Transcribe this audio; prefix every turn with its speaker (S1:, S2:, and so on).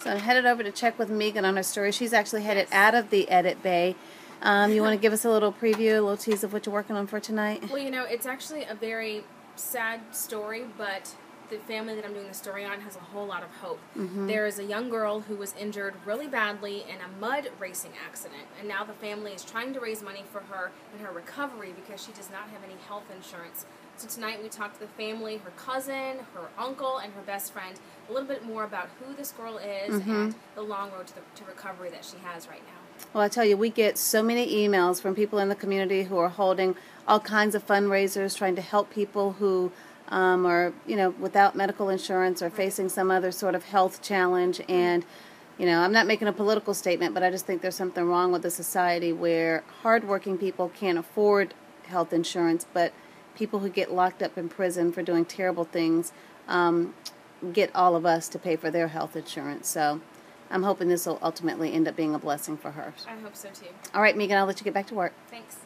S1: So I'm headed over to check with Meaghan on her story. She's actually headed out of the edit bay. Um, you want to give us a little preview, a little tease of what you're working on for tonight?
S2: Well, you know, it's actually a very sad story, but the family that I'm doing the story on has a whole lot of hope.
S1: Mm-hmm.
S2: There is a young girl who was injured really badly in a mud racing accident, and now the family is trying to raise money for her and her recovery because she does not have any health insurance. So tonight we talked to the family, her cousin, her uncle, and her best friend a little bit more about who this girl is
S1: Mm-hmm.
S2: and the long road to, the, to recovery that she has right now.
S1: Well, I tell you, we get so many emails from people in the community who are holding all kinds of fundraisers, trying to help people who um, are, you know, without medical insurance or facing some other sort of health challenge. And, you know, I'm not making a political statement, but I just think there's something wrong with a society where hardworking people can't afford health insurance, but people who get locked up in prison for doing terrible things um, get all of us to pay for their health insurance. So I'm hoping this will ultimately end up being a blessing for her.
S2: I hope so too.
S1: All right, Meaghan, I'll let you get back to work.
S2: Thanks.